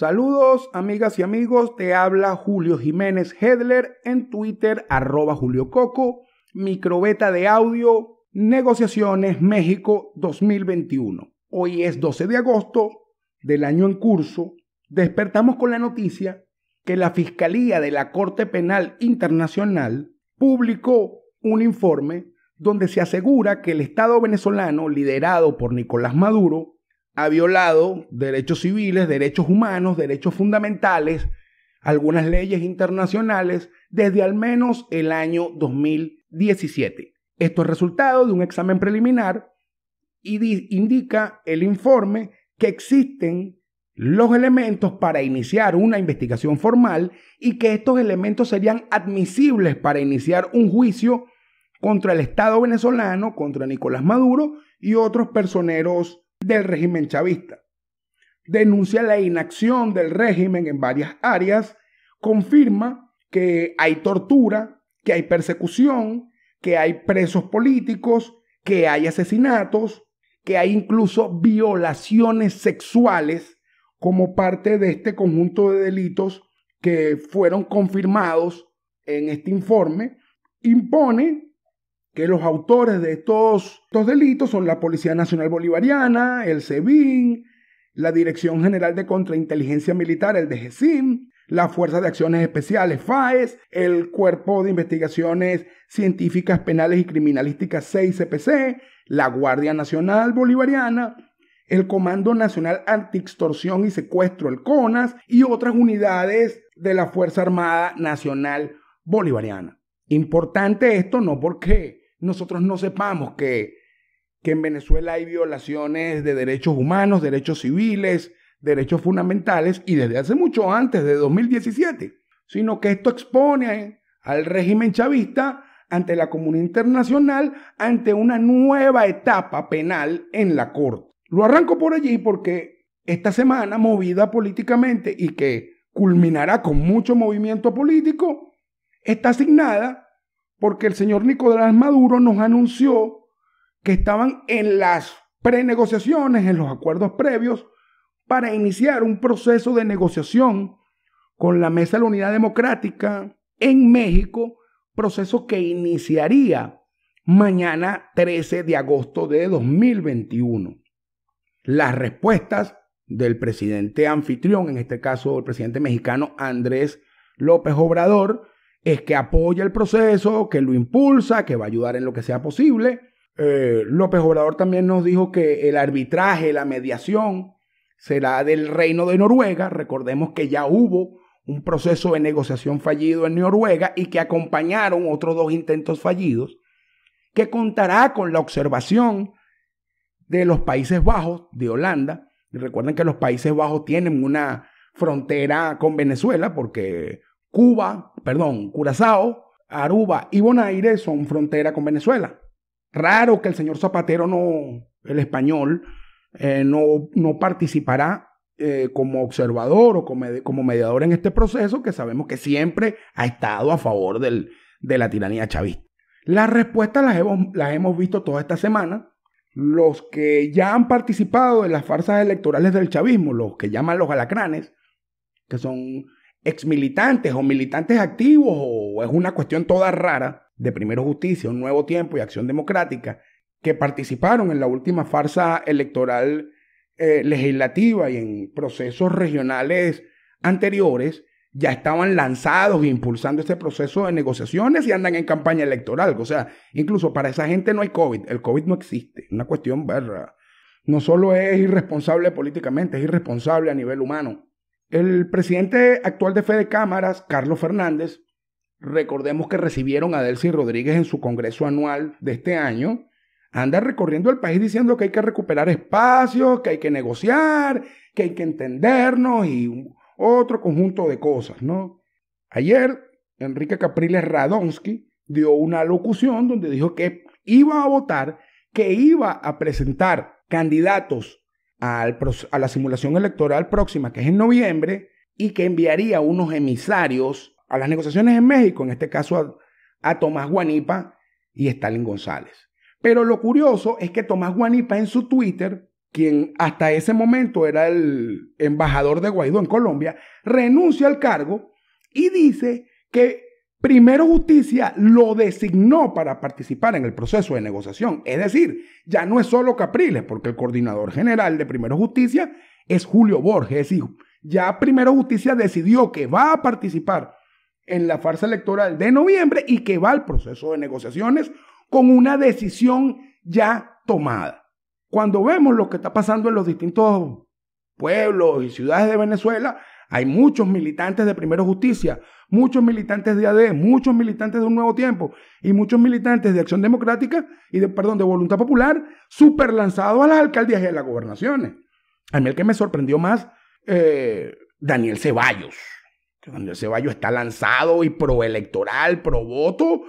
Saludos amigas y amigos, te habla Julio Jiménez Hedler en Twitter arroba Julio Coco, microbeta de audio, negociaciones México 2021. Hoy es 12 de agosto del año en curso, despertamos con la noticia que la Fiscalía de la Corte Penal Internacional publicó un informe donde se asegura que el Estado venezolano, liderado por Nicolás Maduro, ha violado derechos civiles, derechos humanos, derechos fundamentales, algunas leyes internacionales desde al menos el año 2017. Esto es resultado de un examen preliminar y indica el informe que existen los elementos para iniciar una investigación formal y que estos elementos serían admisibles para iniciar un juicio contra el Estado venezolano, contra Nicolás Maduro y otros personeros del régimen chavista. Denuncia la inacción del régimen en varias áreas, confirma que hay tortura, que hay persecución, que hay presos políticos, que hay asesinatos, que hay incluso violaciones sexuales como parte de este conjunto de delitos que fueron confirmados en este informe, impone que los autores de estos, delitos son la Policía Nacional Bolivariana, el SEBIN, la Dirección General de Contrainteligencia Militar, el DGCIM, la Fuerza de Acciones Especiales, FAES, el Cuerpo de Investigaciones Científicas Penales y Criminalísticas 6CPC, la Guardia Nacional Bolivariana, el Comando Nacional Antiextorsión y Secuestro, el CONAS, y otras unidades de la Fuerza Armada Nacional Bolivariana. Importante esto no porque nosotros no sepamos que, que en Venezuela hay violaciones de derechos humanos, derechos civiles, derechos fundamentales y desde hace mucho antes de 2017, sino que esto expone al régimen chavista ante la comunidad internacional ante una nueva etapa penal en la Corte. Lo arranco por allí porque esta semana, movida políticamente y que culminará con mucho movimiento político, está asignada porque el señor Nicolás Maduro nos anunció que estaban en las prenegociaciones, en los acuerdos previos, para iniciar un proceso de negociación con la Mesa de la Unidad Democrática en México, proceso que iniciaría mañana 13 de agosto de 2021. Las respuestas del presidente anfitrión, en este caso el presidente mexicano Andrés López Obrador, es que apoya el proceso, que lo impulsa, que va a ayudar en lo que sea posible. Eh, López Obrador también nos dijo que el arbitraje, la mediación, será del Reino de Noruega. Recordemos que ya hubo un proceso de negociación fallido en Noruega y que acompañaron otros dos intentos fallidos, que contará con la observación de los Países Bajos, de Holanda. Y recuerden que los Países Bajos tienen una frontera con Venezuela porque Cuba, perdón, Curazao, Aruba y Bonaire son frontera con Venezuela. Raro que el señor Zapatero no, el español, eh, no, no, participará eh, como observador o como, mediador en este proceso, que sabemos que siempre ha estado a favor del, de la tiranía chavista. Las respuestas las hemos, las hemos visto toda esta semana. Los que ya han participado en las farsas electorales del chavismo, los que llaman los alacranes, que son exmilitantes o militantes activos o es una cuestión toda rara de Primero Justicia, un nuevo tiempo y Acción Democrática que participaron en la última farsa electoral eh, legislativa y en procesos regionales anteriores, ya estaban lanzados e impulsando este proceso de negociaciones y andan en campaña electoral. O sea, incluso para esa gente no hay COVID. El COVID no existe. Una cuestión verdad. No solo es irresponsable políticamente, es irresponsable a nivel humano. El presidente actual de Fede Cámaras, Carlos Fernández, recordemos que recibieron a Delcy Rodríguez en su congreso anual de este año, anda recorriendo el país diciendo que hay que recuperar espacios, que hay que negociar, que hay que entendernos y otro conjunto de cosas, ¿no? Ayer, Enrique Capriles Radonsky dio una locución donde dijo que iba a votar, que iba a presentar candidatos a la simulación electoral próxima, que es en noviembre, y que enviaría unos emisarios a las negociaciones en México, en este caso a, Tomás Guanipa y Stalin González. Pero lo curioso es que Tomás Guanipa en su Twitter quien hasta ese momento era el embajador de Guaidó en Colombia, renuncia al cargo y dice que Primero Justicia lo designó para participar en el proceso de negociación. Es decir, ya no es solo Capriles, porque el coordinador general de Primero Justicia es Julio Borges. Es decir, ya Primero Justicia decidió que va a participar en la farsa electoral de noviembre y que va al proceso de negociaciones con una decisión ya tomada. Cuando vemos lo que está pasando en los distintos pueblos y ciudades de Venezuela, hay muchos militantes de Primero Justicia, muchos militantes de AD, muchos militantes de Un Nuevo Tiempo y muchos militantes de Acción Democrática y de, perdón, de Voluntad Popular, super lanzados a las alcaldías y a las gobernaciones. A mí el que me sorprendió más, eh, Daniel Ceballos. Daniel Ceballos está lanzado y proelectoral, pro voto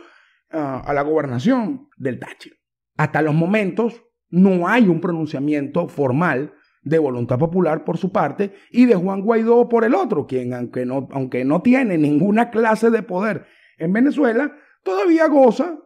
ah, a la gobernación del Táchira. Hasta los momentos no hay un pronunciamiento formal de voluntad popular por su parte y de Juan Guaidó por el otro, quien aunque no, aunque no tiene ninguna clase de poder en Venezuela, todavía goza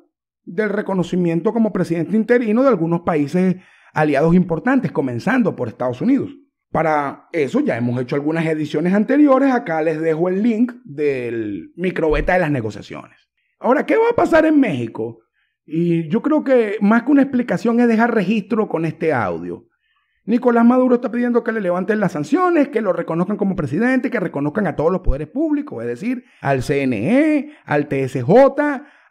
del reconocimiento como presidente interino de algunos países aliados importantes, comenzando por Estados Unidos. Para eso ya hemos hecho algunas ediciones anteriores, acá les dejo el link del microbeta de las negociaciones. Ahora, ¿qué va a pasar en México? Y yo creo que más que una explicación es dejar registro con este audio. Nicolás Maduro está pidiendo que le levanten las sanciones, que lo reconozcan como presidente, que reconozcan a todos los poderes públicos, es decir, al CNE, al TSJ,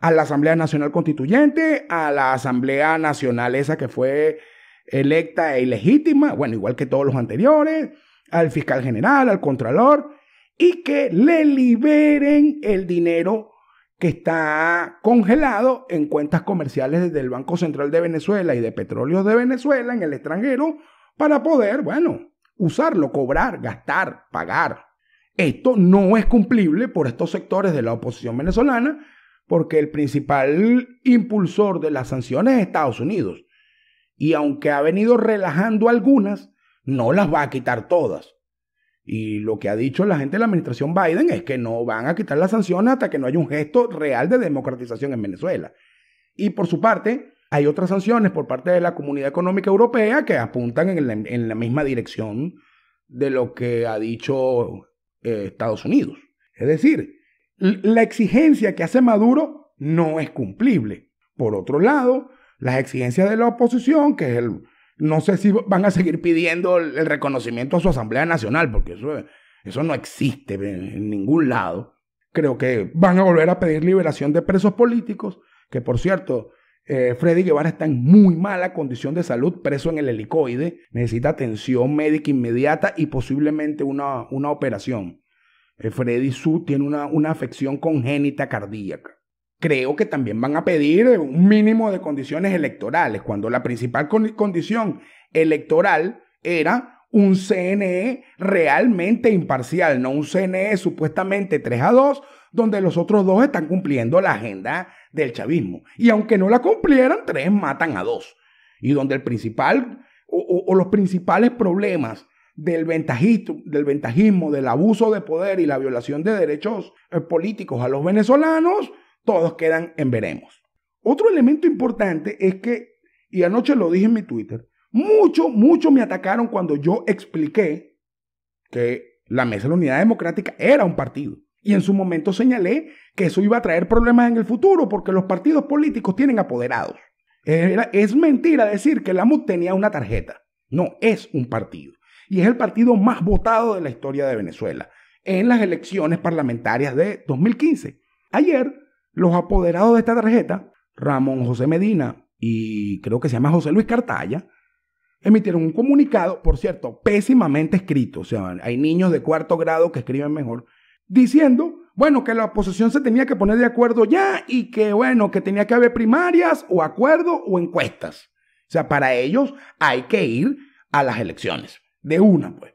a la Asamblea Nacional Constituyente, a la Asamblea Nacional esa que fue electa e ilegítima, bueno, igual que todos los anteriores, al fiscal general, al contralor, y que le liberen el dinero que está congelado en cuentas comerciales del Banco Central de Venezuela y de Petróleos de Venezuela en el extranjero para poder, bueno, usarlo, cobrar, gastar, pagar. Esto no es cumplible por estos sectores de la oposición venezolana porque el principal impulsor de las sanciones es Estados Unidos. Y aunque ha venido relajando algunas, no las va a quitar todas. Y lo que ha dicho la gente de la administración Biden es que no van a quitar las sanciones hasta que no haya un gesto real de democratización en Venezuela. Y por su parte, hay otras sanciones por parte de la Comunidad Económica Europea que apuntan en la, misma dirección de lo que ha dicho eh, Estados Unidos. Es decir, la exigencia que hace Maduro no es cumplible. Por otro lado, las exigencias de la oposición, que es el, no sé si van a seguir pidiendo el, reconocimiento a su Asamblea Nacional, porque eso, eso no existe en ningún lado. Creo que van a volver a pedir liberación de presos políticos, que por cierto, eh, Freddy Guevara está en muy mala condición de salud, preso en el helicoide, necesita atención médica inmediata y posiblemente una, una operación. Eh, Freddy Su tiene una, una afección congénita cardíaca. Creo que también van a pedir un mínimo de condiciones electorales, cuando la principal condición electoral era un CNE realmente imparcial, no un CNE supuestamente 3 a 2, donde los otros dos están cumpliendo la agenda del chavismo. Y aunque no la cumplieran, tres matan a dos. Y donde el principal o, los principales problemas del ventajismo, del ventajismo, del abuso de poder y la violación de derechos eh, políticos a los venezolanos, todos quedan en veremos. Otro elemento importante es que, y anoche lo dije en mi Twitter, mucho, mucho me atacaron cuando yo expliqué que la Mesa de la Unidad Democrática era un partido. Y en su momento señalé que eso iba a traer problemas en el futuro porque los partidos políticos tienen apoderados. es mentira decir que la MUD tenía una tarjeta. No, es un partido. Y es el partido más votado de la historia de Venezuela en las elecciones parlamentarias de 2015. Ayer, los apoderados de esta tarjeta, Ramón José Medina y creo que se llama José Luis Cartaya, emitieron un comunicado, por cierto, pésimamente escrito. O sea, hay niños de cuarto grado que escriben mejor diciendo, bueno, que la oposición se tenía que poner de acuerdo ya y que, bueno, que tenía que haber primarias o acuerdo o encuestas. O sea, para ellos hay que ir a las elecciones, de una, pues.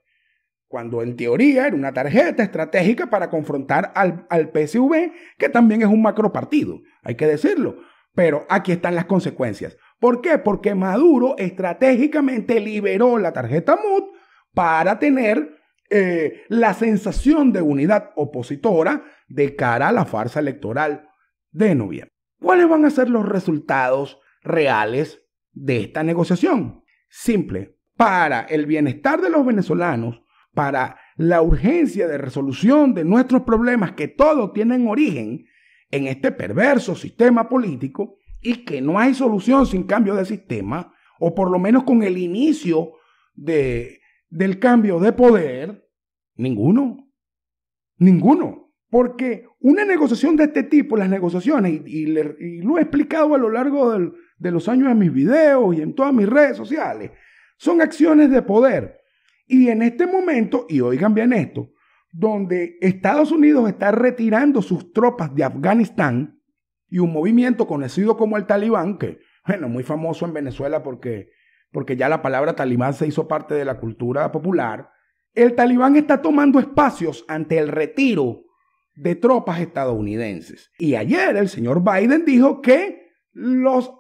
Cuando en teoría era una tarjeta estratégica para confrontar al, al PSV, que también es un macro partido, hay que decirlo. Pero aquí están las consecuencias. ¿Por qué? Porque Maduro estratégicamente liberó la tarjeta MUD para tener eh, la sensación de unidad opositora de cara a la farsa electoral de noviembre. ¿Cuáles van a ser los resultados reales de esta negociación? Simple. para el bienestar de los venezolanos, para la urgencia de resolución de nuestros problemas que todos tienen origen en este perverso sistema político y que no hay solución sin cambio de sistema, o por lo menos con el inicio de, del cambio de poder, ninguno. Ninguno. Porque una negociación de este tipo, las negociaciones, y, lo he explicado a lo largo de los años en mis videos y en todas mis redes sociales, son acciones de poder. Y en este momento, y oigan bien esto, donde Estados Unidos está retirando sus tropas de Afganistán y un movimiento conocido como el Talibán, que, bueno, muy famoso en Venezuela porque, porque ya la palabra talibán se hizo parte de la cultura popular, el Talibán está tomando espacios ante el retiro de tropas estadounidenses. Y ayer el señor Biden dijo que los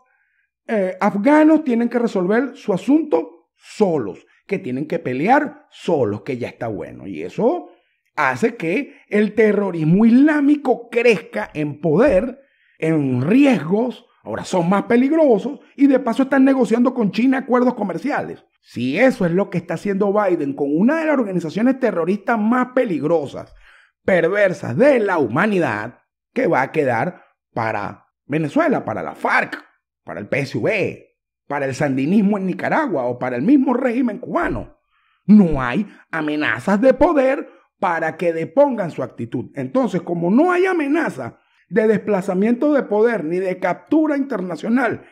eh, afganos tienen que resolver su asunto solos, que tienen que pelear solos, que ya está bueno. Y eso hace que el terrorismo islámico crezca en poder, en riesgos, ahora son más peligrosos y de paso están negociando con China acuerdos comerciales. Si eso es lo que está haciendo Biden con una de las organizaciones terroristas más peligrosas, perversas de la humanidad que va a quedar para Venezuela, para la FARC, para el PSV, para el sandinismo en Nicaragua o para el mismo régimen cubano. No hay amenazas de poder para que depongan su actitud. Entonces, como no hay amenaza de desplazamiento de poder ni de captura internacional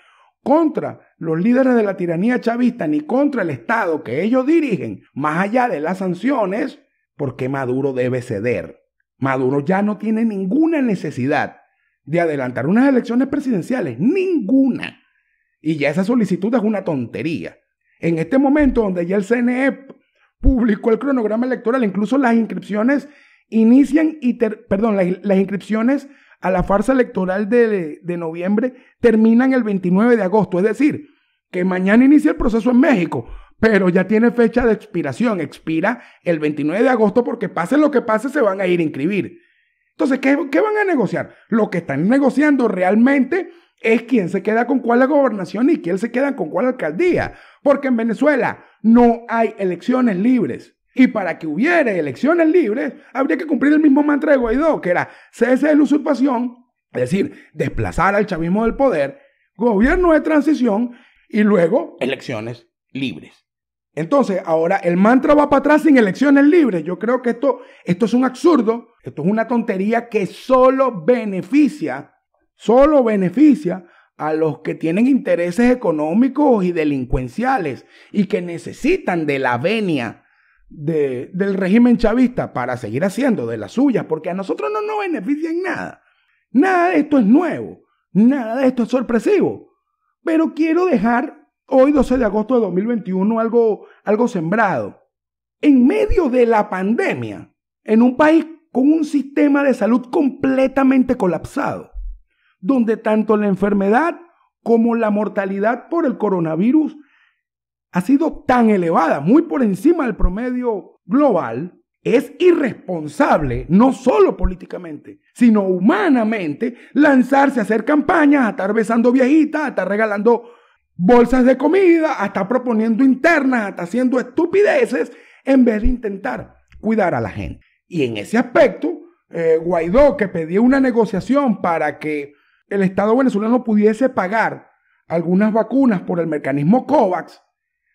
contra los líderes de la tiranía chavista ni contra el Estado que ellos dirigen, más allá de las sanciones, ¿por qué Maduro debe ceder? Maduro ya no tiene ninguna necesidad de adelantar unas elecciones presidenciales, ninguna. Y ya esa solicitud es una tontería. En este momento donde ya el CNE publicó el cronograma electoral, incluso las inscripciones inician y, perdón, las, inscripciones a la farsa electoral de, de noviembre terminan el 29 de agosto. Es decir, que mañana inicia el proceso en México, pero ya tiene fecha de expiración. Expira el 29 de agosto porque pase lo que pase, se van a ir a inscribir. Entonces, ¿qué, van a negociar? Lo que están negociando realmente es quién se queda con cuál gobernación y quién se queda con cuál alcaldía. Porque en Venezuela no hay elecciones libres. Y para que hubiera elecciones libres, habría que cumplir el mismo mantra de Guaidó, que era cese de la usurpación, es decir, desplazar al chavismo del poder, gobierno de transición y luego elecciones libres. Entonces, ahora el mantra va para atrás sin elecciones libres. Yo creo que esto, esto es un absurdo, esto es una tontería que solo beneficia, solo beneficia a los que tienen intereses económicos y delincuenciales y que necesitan de la venia del régimen chavista para seguir haciendo de las suyas, porque a nosotros no nos beneficia en nada. Nada de esto es nuevo, nada de esto es sorpresivo. Pero quiero dejar hoy 12 de agosto de 2021 algo, algo sembrado. En medio de la pandemia, en un país con un sistema de salud completamente colapsado, donde tanto la enfermedad como la mortalidad por el coronavirus ha sido tan elevada, muy por encima del promedio global, es irresponsable, no solo políticamente, sino humanamente, lanzarse a hacer campañas, a estar besando viejitas, a estar regalando bolsas de comida, hasta proponiendo internas, hasta haciendo estupideces, en vez de intentar cuidar a la gente. Y en ese aspecto, eh, Guaidó, que pedía una negociación para que el Estado venezolano pudiese pagar algunas vacunas por el mecanismo COVAX,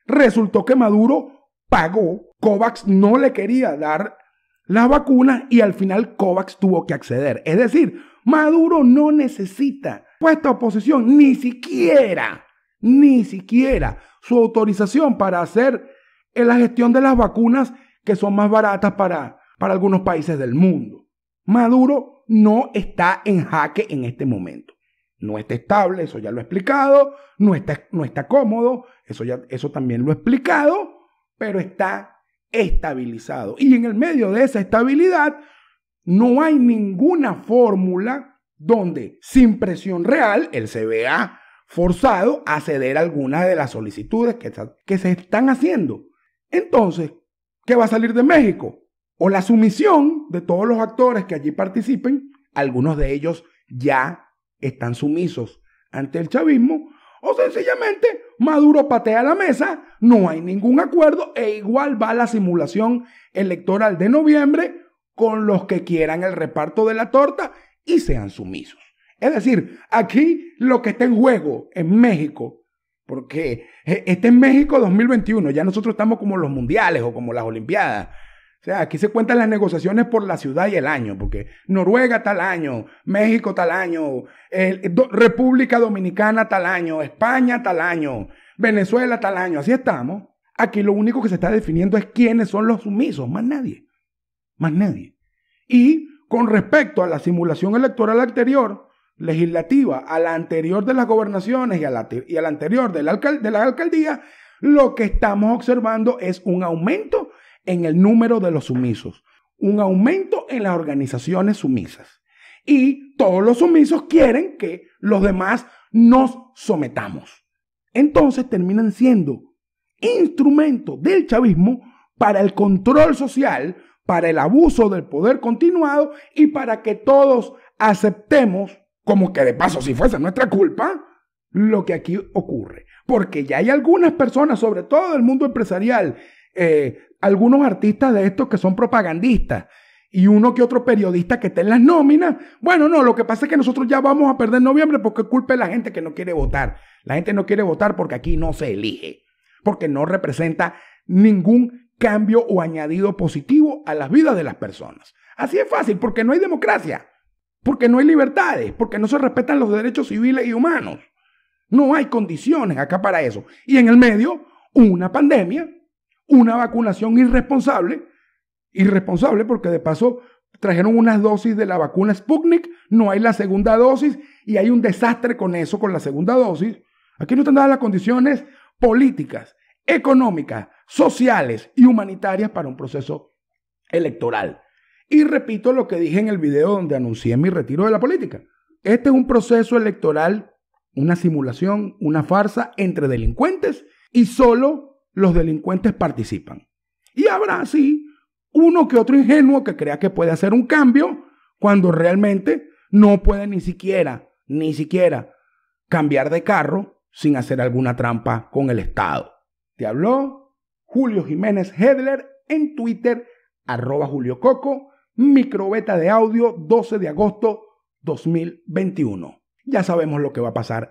resultó que Maduro pagó, COVAX no le quería dar las vacunas y al final COVAX tuvo que acceder. Es decir, Maduro no necesita puesta oposición, ni siquiera ni siquiera su autorización para hacer la gestión de las vacunas que son más baratas para, para algunos países del mundo. Maduro no está en jaque en este momento. No está estable, eso ya lo he explicado, no está, no está cómodo, eso, ya, eso también lo he explicado, pero está estabilizado. Y en el medio de esa estabilidad no hay ninguna fórmula donde sin presión real él se vea forzado a ceder algunas de las solicitudes que, que se están haciendo. Entonces, ¿qué va a salir de México? O la sumisión de todos los actores que allí participen, algunos de ellos ya están sumisos ante el chavismo, O sencillamente Maduro patea la mesa, no hay ningún acuerdo e igual va la simulación electoral de noviembre con los que quieran el reparto de la torta y sean sumisos. Es decir, aquí lo que está en juego en México, porque eh, está en México 2021, ya nosotros estamos como los mundiales o como las Olimpiadas. O sea, aquí se cuentan las negociaciones por la ciudad y el año, porque Noruega tal año, México tal año, República Dominicana tal año, España tal año, Venezuela tal año, así estamos. Aquí lo único que se está definiendo es quiénes son los sumisos, más nadie, más nadie. Y con respecto a la simulación electoral anterior, legislativa, a la anterior de las gobernaciones y a la, y a la anterior de la, de la alcaldía, lo que estamos observando es un aumento en el número de los sumisos, un aumento en las organizaciones sumisas. Y todos los sumisos quieren que los demás nos sometamos. Entonces terminan siendo instrumentos del chavismo para el control social, para el abuso del poder continuado y para que todos aceptemos, como que de paso si fuese nuestra culpa, lo que aquí ocurre. Porque ya hay algunas personas, sobre todo del mundo empresarial, eh, algunos artistas de estos que son propagandistas y uno que otro periodista que está en las nóminas. Bueno, no, lo que pasa es que nosotros ya vamos a perder noviembre porque culpa la gente que no quiere votar. La gente no quiere votar porque aquí no se elige, porque no representa ningún cambio o añadido positivo a las vidas de las personas. Así es fácil, porque no hay democracia, porque no hay libertades, porque no se respetan los derechos civiles y humanos. No hay condiciones acá para eso. Y en el medio, una pandemia una vacunación irresponsable, irresponsable porque de paso trajeron unas dosis de la vacuna Sputnik, no hay la segunda dosis y hay un desastre con eso, con la segunda dosis. Aquí no están dadas las condiciones políticas, económicas, sociales y humanitarias para un proceso electoral. Y repito lo que dije en el video donde anuncié mi retiro de la política. Este es un proceso electoral, una simulación, una farsa entre delincuentes y solo los delincuentes participan. Y habrá, sí, uno que otro ingenuo que crea que puede hacer un cambio cuando realmente no puede ni siquiera, ni siquiera cambiar de carro sin hacer alguna trampa con el Estado. Te habló Julio Jiménez Hedler en Twitter, arroba Julio Coco, microbeta de audio 12 de agosto 2021. Ya sabemos lo que va a pasar